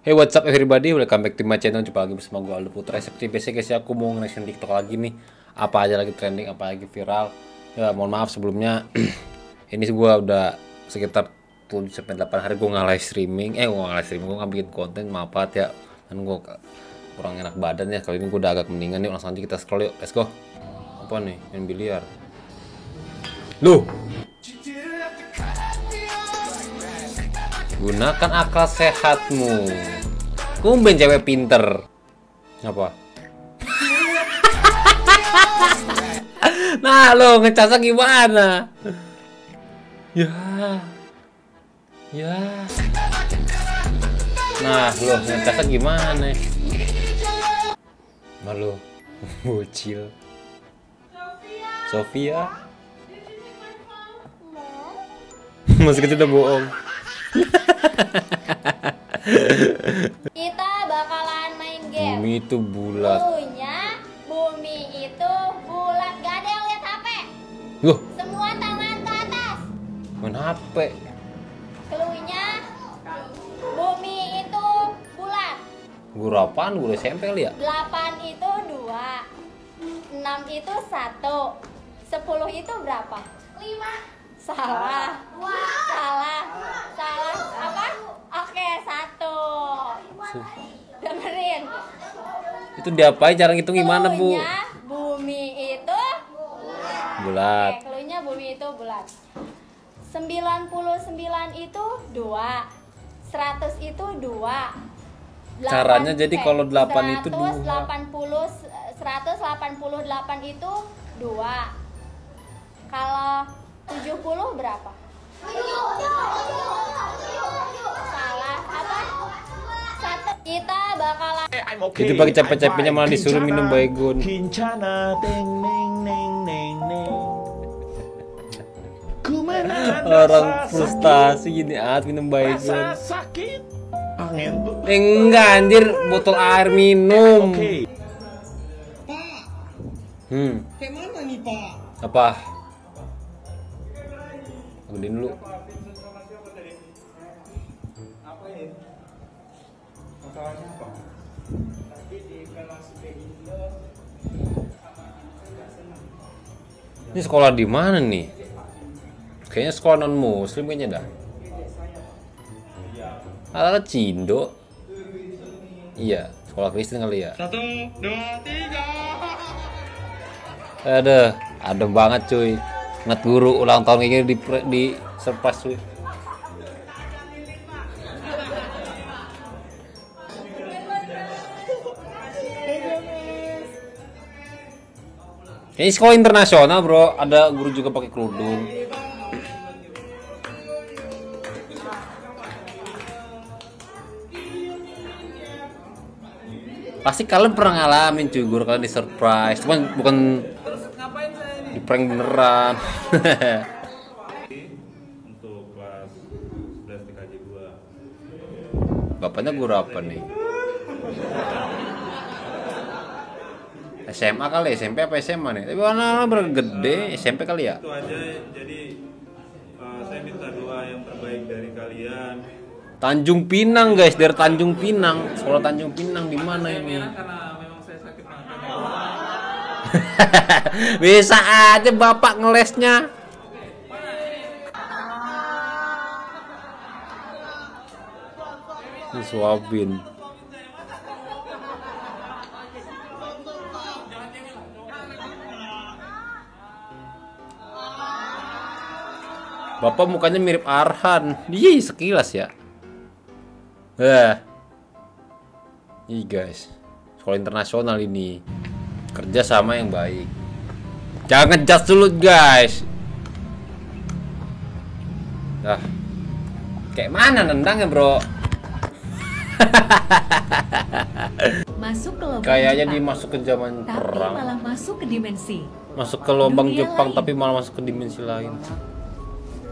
Hey what's up everybody, welcome back to my channel. Jumpa lagi bersama gue Aldo Putra. Seperti biasa guys ya, aku mau nge TikTok lagi nih. Apa aja lagi trending, apa lagi viral. Ya mohon maaf sebelumnya Ini gue udah sekitar 7-8 hari gue nggak live streaming. Eh gue nggak live streaming, gue nggak bikin konten Maaf banget ya, kan gue kurang enak badan ya. Kali ini gue udah agak mendingan. Nih, langsung aja kita scroll yuk, let's go. Apa nih, main biliar. Loh Gunakan akal sehatmu. Kumben cewek pinter. Apa? nah, lo ngecasnya gimana? Ya. Ya. Nah, lo ngecasnya gimana? Malu. Bocil. Sofia. Masih kecil udah bohong. Kita bakalan main game. Bumi itu bulat. Punya bumi itu bulat. Gak ada yang lihat HP. Loh, Semua tangan ke atas. main HP. Keluarnya bumi itu bulat. Guru apaan? Guru SMP ya? 8 itu 2. 6 itu 1. 10 itu berapa? 5. Salah. Salah. Salah. Apa? Oke, satu. Dengerin. Itu diapain? Cara ngitung gimana, Bu? Bumi itu Bulat. Oke, cluenya bumi itu bulat. 99 itu 2. 100 itu 2. Caranya jadi kalau 8 itu dua. 180 188 itu 2. Kalau 70 berapa? Salah apa? Satu. Kita bakalan Itu pakai capek-capeknya malah disuruh minum baygon. Kincana teng neng neng neng neng. Kumana Orang frustasi gini ah minum baygon. Sakit. Angin. Eh, enggak anjir, botol air minum. Oke. Hmm, Kayak mana nih Pak? apa? Gedein dulu. Ini sekolah di mana nih? Kayaknya sekolah non muslim kayaknya dah. Ala Cindo. Iya, sekolah Kristen kali ya. Satu, dua, tiga. Ada, adem banget cuy. Ingat guru ulang tahun kayak gini di di surprise cuy. Ini sekolah internasional bro, ada guru juga pakai kerudung. Pasti kalian pernah ngalamin cuy guru kalian di surprise, cuman bukan di prank beneran. untuk kelas 11 TKJ 2 Bapaknya guru apa nih? SMA kali, SMP apa SMA nih? Tapi mana bergede SMP kali ya? itu aja jadi eh, saya minta doa yang terbaik dari kalian Tanjung Pinang guys, dari Tanjung Pinang. Sekolah Tanjung Pinang di mana ini? karena memang saya sakit mata Bisa aja bapak ngelesnya. Disuapin. Bapak mukanya mirip Arhan. Ih, sekilas ya. Eh. Ih guys, sekolah internasional ini kerja sama yang baik. Jangan just dulu guys. Dah. Kayak mana nendangnya bro? masuk ke lubang Kayaknya Jepang, dia masuk ke zaman tapi perang. malah masuk ke dimensi. Masuk ke lubang dunia Jepang lain. tapi malah masuk ke dimensi lain.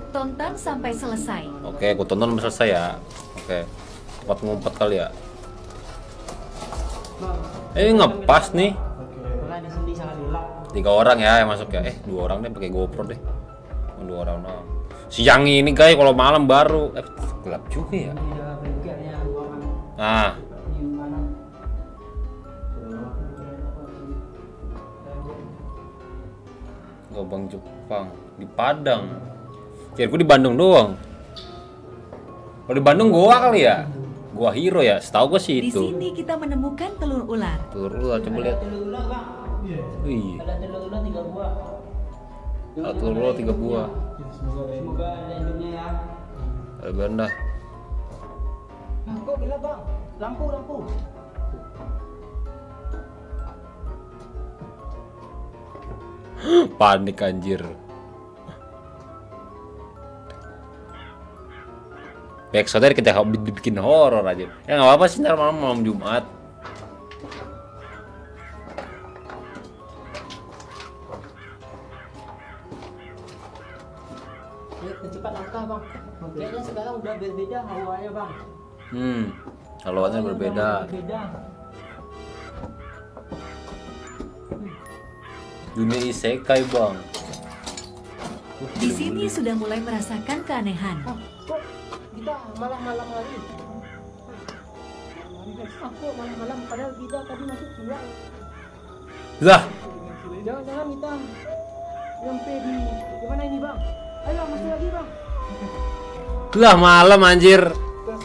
Tonton sampai selesai. Oke, aku tonton sampai selesai ya. Oke. Empat ngumpet kali ya. Eh ngepas nih. Tiga orang ya yang masuk ya. Eh dua orang deh pakai GoPro deh. Oh, dua orang doang. Siang ini guys kalau malam baru. Eh gelap juga ya. Nah, Gobang Jepang di Padang. Kira gue di Bandung doang. Kalau di Bandung gua kali ya? Gua Hero ya, setahu gue sih Di itu. sini kita menemukan telur ular. Turun lah, coba lihat. Telur ular bang. Wih, Ada telur ular tiga buah. ada telur tiga buah. Semoga ada induknya ya. Ada benda. Nah, kok gelap bang? Lampu lampu. Panik anjir. Backsoundnya kita dibikin horor aja. Ya nggak apa-apa sih ntar malam malam Jumat. Ayo cepat langkah bang. Kayaknya sekarang udah berbeda hawanya bang. Hmm, haluannya berbeda. Berbeda. Dunia isekai bang. Di sini sudah mulai merasakan keanehan. Ah, kok kita malam-malam hari? Ah, kok malam-malam padahal kita tadi masuk siang. Zah, Jangan-jangan kita nyampe di di mana ini bang? Lah malam anjir. Bang.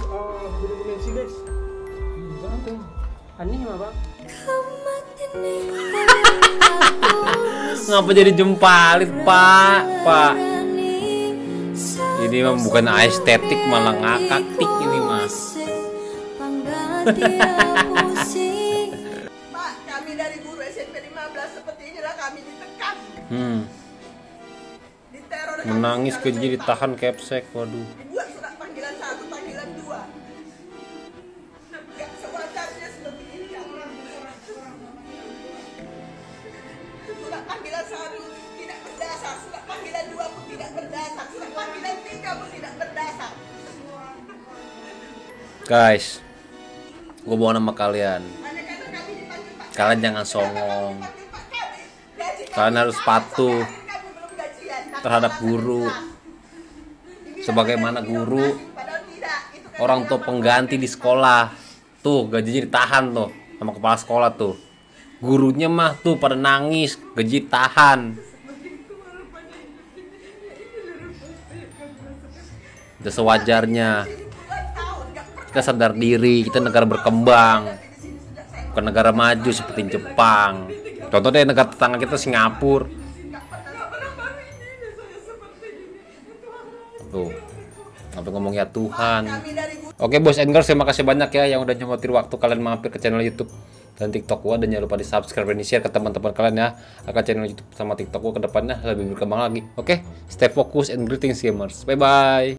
Ngapa jadi jumpalit pak? Pak. Ini mah bukan estetik malah ngakak tik ini mas. Pak, kami dari guru SMP 15 seperti inilah kami ditekan, Hmm, menangis verbal. ditahan capsek. Waduh. Guys, gue mau nama kalian. Kalian jangan songong. Kalian harus patuh terhadap guru. Sebagaimana guru, Orang tua pengganti di sekolah. Tuh gajinya ditahan tuh sama kepala sekolah tuh. Gurunya mah tuh pada nangis, gaji tahan. Sewajarnya. Kita sadar diri, kita negara berkembang. Bukan negara maju seperti Jepang. Contohnya negara tetangga kita Singapura. Tuh. Sampai ngomong ya Tuhan. Oke bos and terima kasih banyak ya yang udah nyemotir waktu kalian mampir ke channel YouTube dan TikTok gua dan jangan lupa di subscribe dan di share ke teman-teman kalian ya agar channel YouTube sama TikTok gua ke depannya lebih berkembang lagi. Oke, stay focus and greetings gamers. Bye bye.